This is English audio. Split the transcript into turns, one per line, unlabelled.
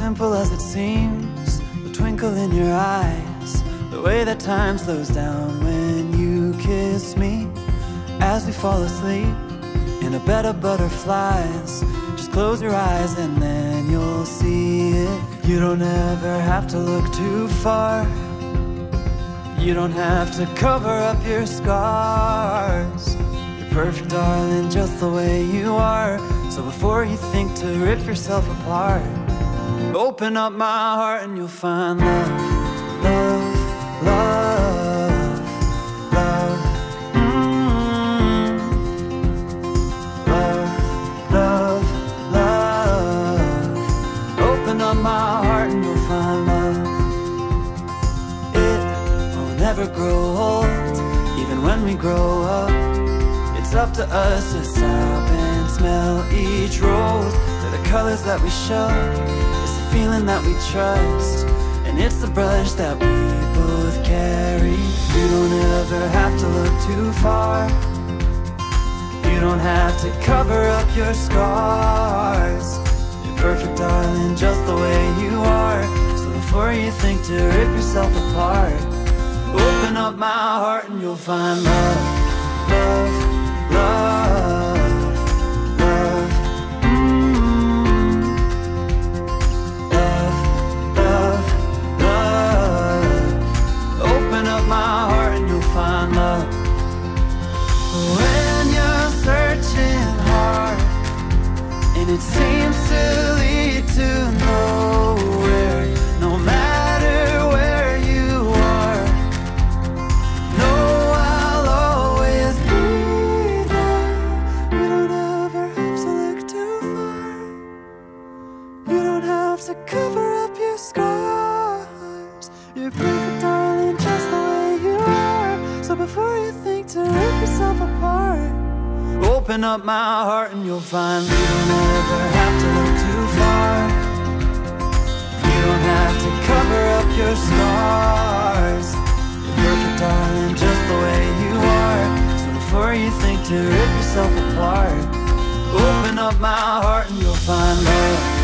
simple as it seems, the twinkle in your eyes, the way that time slows down when you kiss me as we fall asleep in a bed of butterflies. Just close your eyes and then you'll see it. You don't ever have to look too far. You don't have to cover up your scars. You're perfect, darling, just the way you are. So before you think to rip yourself apart, open up my heart and you'll find love, love, love, love. Love, love, love. Open up my heart and you'll find love. It will never grow old, even when we grow up. It's up to us to stop and smell each rose. They're the colors that we show. Feeling that we trust. And it's the brush that we both carry. You don't ever have to look too far. You don't have to cover up your scars. You're perfect, darling, just the way you are. So before you think to rip yourself apart, open up my heart and you'll find love, Up my heart and you'll find love. When you're searching hard and it seems to lead to nowhere, no matter where you are, know I'll always be there. You don't ever have to look too far. You don't have to cover up your scars. You're perfect, open up my heart and you'll find you don't ever have to look too far. You don't have to cover up your scars. You're perfect, darling, just the way you are. So before you think to rip yourself apart, open up my heart and you'll find love.